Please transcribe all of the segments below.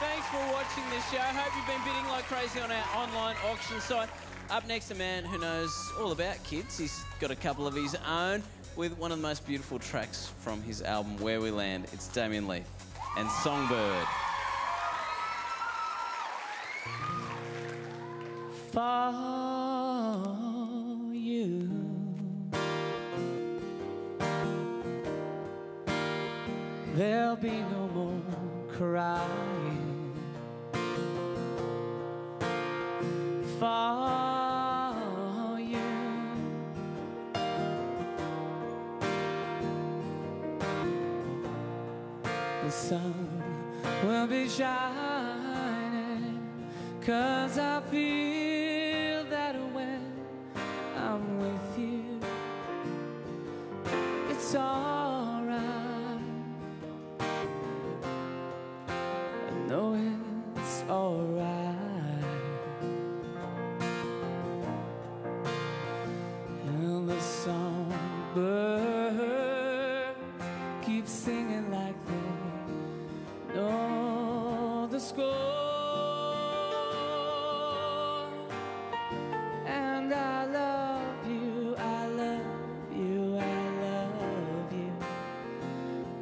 Thanks for watching this show. I Hope you've been bidding like crazy on our online auction site. Up next, a man who knows all about kids. He's got a couple of his own with one of the most beautiful tracks from his album, Where We Land. It's Damien Leith and Songbird. For you. There'll be no more crying for you. The sun will be shining Cause I feel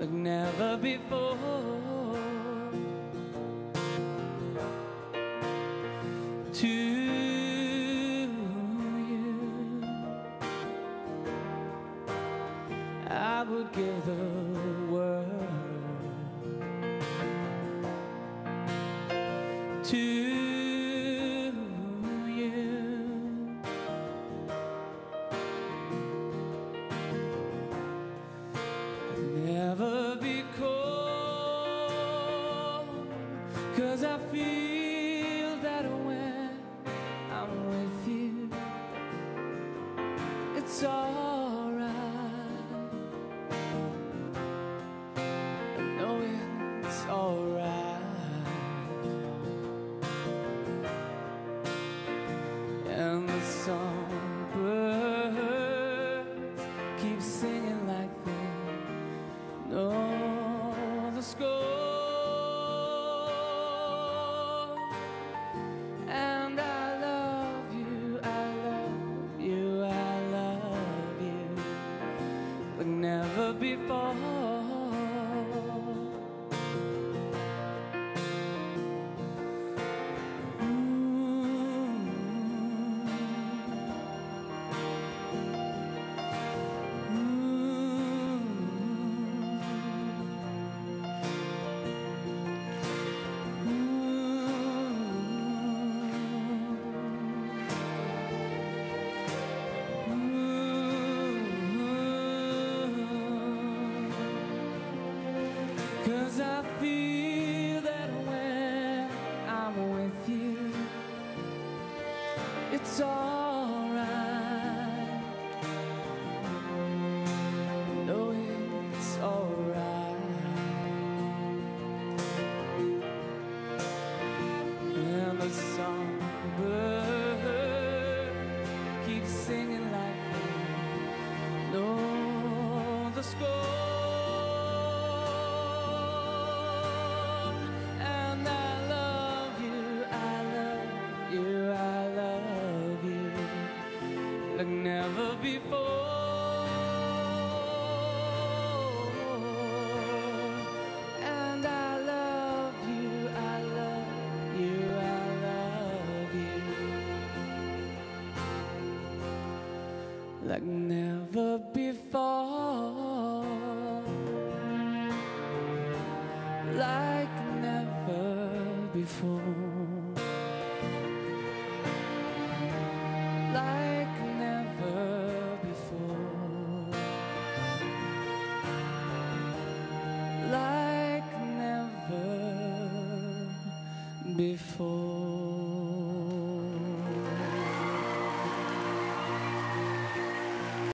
Like never before. To you I would give the cause I feel that when I'm with you, it's alright. I know it's alright. And the songbirds keep singing like they know the score. Never before. It's. Like never before. And I love you, I love you, I love you like never before. Like never before. Before.